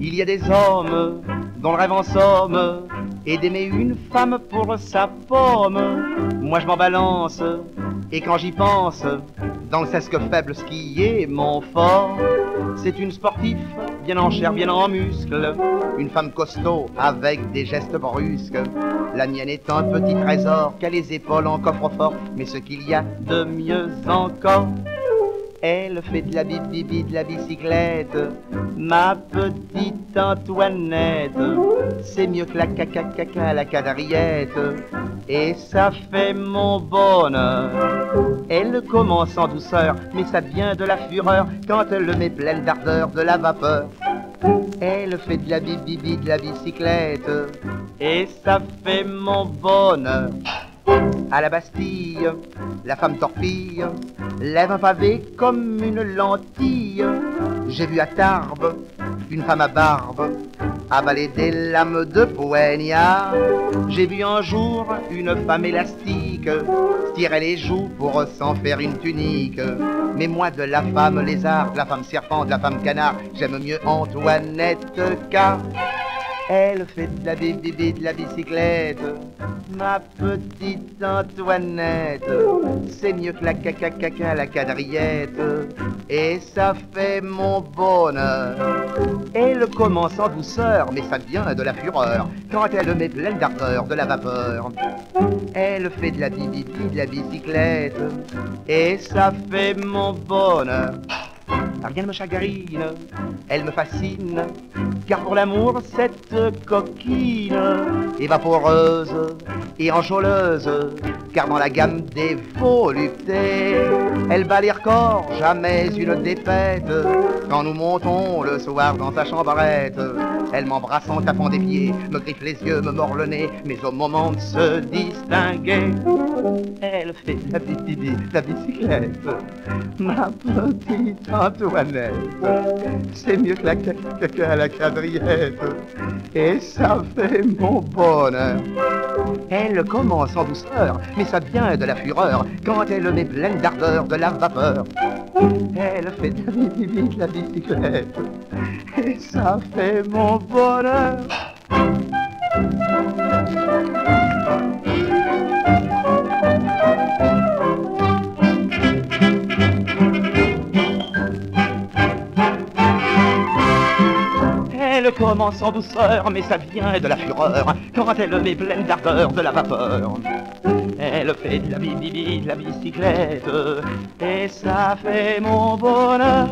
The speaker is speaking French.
Il y a des hommes dont le rêve en somme est d'aimer une femme pour sa pomme. Moi je m'en balance et quand j'y pense, dans le sesque faible, ce qui est mon fort, c'est une sportive, bien en chair, bien en muscle, une femme costaud avec des gestes brusques. La mienne est un petit trésor qui a les épaules en coffre-fort, mais ce qu'il y a de mieux encore. Elle fait de la bibi de la bicyclette, ma petite Antoinette. C'est mieux que la caca caca la quadrillette, et ça fait mon bonheur. Elle commence en douceur, mais ça devient de la fureur quand elle le met pleine d'ardeur, de la vapeur. Elle fait de la bibi de la bicyclette, et ça fait mon bonheur à la Bastille, la femme torpille lève un pavé comme une lentille. J'ai vu à Tarbes une femme à barbe avaler des lames de poignard. J'ai vu un jour une femme élastique tirer les joues pour s'en faire une tunique. Mais moi de la femme lézard, de la femme serpent, de la femme canard, j'aime mieux Antoinette car elle fait de la bibi de la bicyclette, ma petite Antoinette. C'est mieux que la caca caca la quadrillette, et ça fait mon bonheur. Elle commence en douceur, mais ça devient de la fureur quand elle met pleine d'ardeur, de la vapeur. Elle fait de la bibi de la bicyclette, et ça fait mon bonheur. Rien ne me chagrine, elle me fascine, car pour l'amour, cette coquine est vaporeuse et enjôleuse, car dans la gamme des voluptés, elle bat les records, jamais une défaite. Quand nous montons le soir dans sa chambrette, elle m'embrasse en tapant des pieds, me griffe les yeux, me mord le nez, mais au moment de se distinguer, elle fait la la bicyclette, ma petite C'est mieux que la caca la et ça fait mon bonheur. Elle commence en douceur, mais ça devient de la fureur quand elle met pleine d'ardeur, de la vapeur. Elle fait bibi, de la bicyclette, et ça fait mon bonheur. Elle commence en douceur, mais ça vient de la fureur quand elle met pleine d'ardeur, de la vapeur. Elle fait de la bibi, de la bicyclette, et ça fait mon bonheur.